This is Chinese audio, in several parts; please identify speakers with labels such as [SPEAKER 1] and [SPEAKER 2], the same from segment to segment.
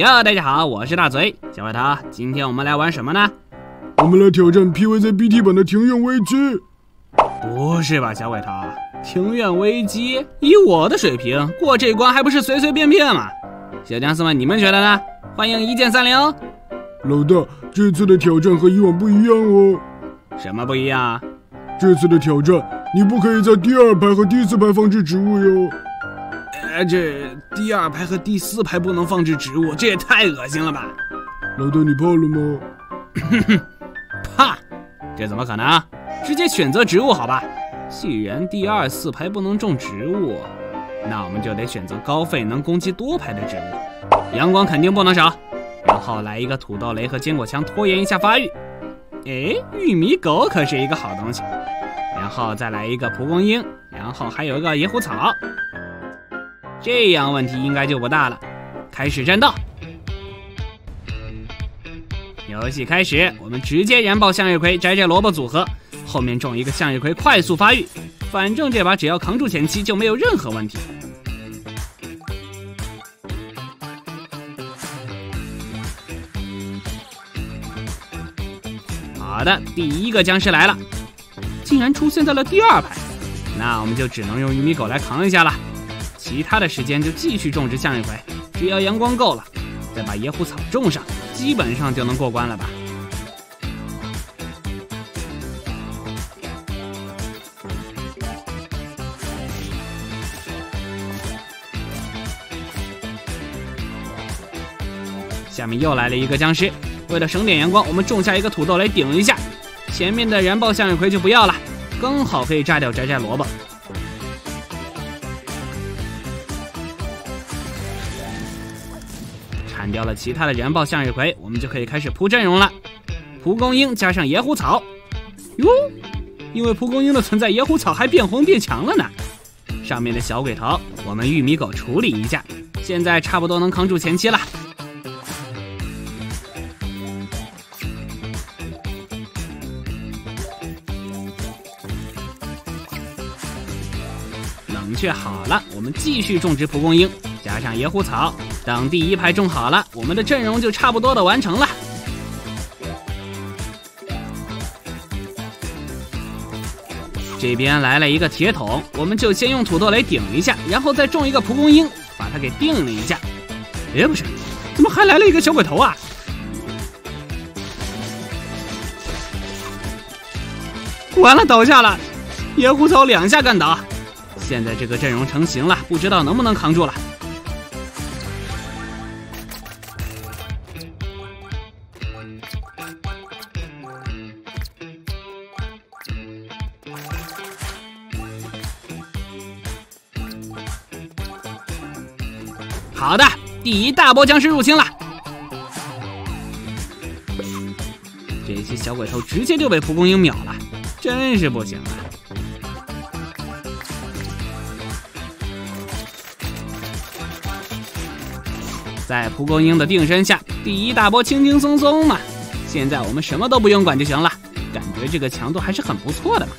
[SPEAKER 1] 哟，大家好，我是大嘴小外头。今天我们来玩什么呢？
[SPEAKER 2] 我们来挑战 PVC BT 版的庭院危机。
[SPEAKER 1] 不是吧，小尾头？庭院危机？以我的水平过这关还不是随随便便吗？小僵尸们，你们觉得呢？欢迎一键三连哦。
[SPEAKER 2] 老大，这次的挑战和以往不一样哦。
[SPEAKER 1] 什么不一样啊？
[SPEAKER 2] 这次的挑战，你不可以在第二排和第四排放置植物哟。
[SPEAKER 1] 呃，这第二排和第四排不能放置植物，这也太恶心了吧！
[SPEAKER 2] 老大，你怕了吗？
[SPEAKER 1] 哼哼，怕？这怎么可能？直接选择植物好吧。既然第二四排不能种植物，那我们就得选择高费能攻击多排的植物。阳光肯定不能少，然后来一个土豆雷和坚果枪拖延一下发育。哎，玉米狗可是一个好东西。然后再来一个蒲公英，然后还有一个野虎草。这样问题应该就不大了。开始战斗。游戏开始，我们直接燃爆向日葵、摘摘萝卜组合，后面种一个向日葵，快速发育。反正这把只要扛住前期，就没有任何问题。好的，第一个僵尸来了，竟然出现在了第二排，那我们就只能用玉米狗来扛一下了。其他的时间就继续种植向日葵，只要阳光够了，再把野虎草种上，基本上就能过关了吧。下面又来了一个僵尸，为了省点阳光，我们种下一个土豆来顶一下。前面的燃爆向日葵就不要了，刚好可以炸掉摘摘萝卜。砍掉了其他的燃爆向日葵，我们就可以开始铺阵容了。蒲公英加上野虎草，哟，因为蒲公英的存在，野虎草还变红变强了呢。上面的小鬼头，我们玉米狗处理一下，现在差不多能扛住前期了。冷却好了，我们继续种植蒲公英，加上野虎草。等第一排种好了，我们的阵容就差不多的完成了。这边来了一个铁桶，我们就先用土豆雷顶一下，然后再种一个蒲公英，把它给定了一下。哎，不是，怎么还来了一个小鬼头啊？完了，倒下了，野虎草两下干倒。现在这个阵容成型了，不知道能不能扛住了。好的，第一大波僵尸入侵了。这些小鬼头直接就被蒲公英秒了，真是不行啊！在蒲公英的定身下，第一大波轻轻松松嘛。现在我们什么都不用管就行了，感觉这个强度还是很不错的嘛。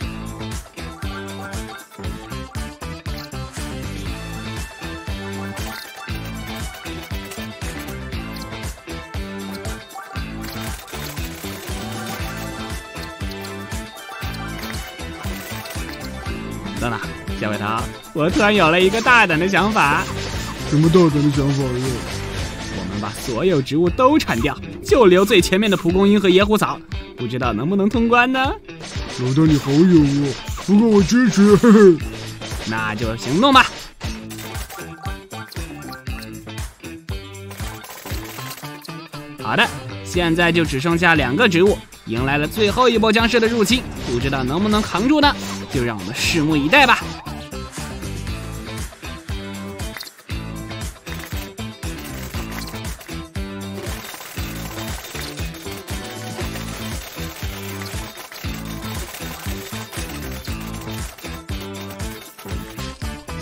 [SPEAKER 1] 等等，小尾头，我突然有了一个大胆的想法。
[SPEAKER 2] 什么大胆的想法呀？
[SPEAKER 1] 我们把所有植物都铲掉，就留最前面的蒲公英和野虎草，不知道能不能通关呢？
[SPEAKER 2] 老大你好勇哦，不过我支持。嘿嘿。
[SPEAKER 1] 那就行动吧。好的，现在就只剩下两个植物，迎来了最后一波僵尸的入侵，不知道能不能扛住呢？就让我们拭目以待吧。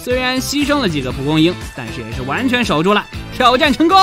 [SPEAKER 1] 虽然牺牲了几个蒲公英，但是也是完全守住了，挑战成功。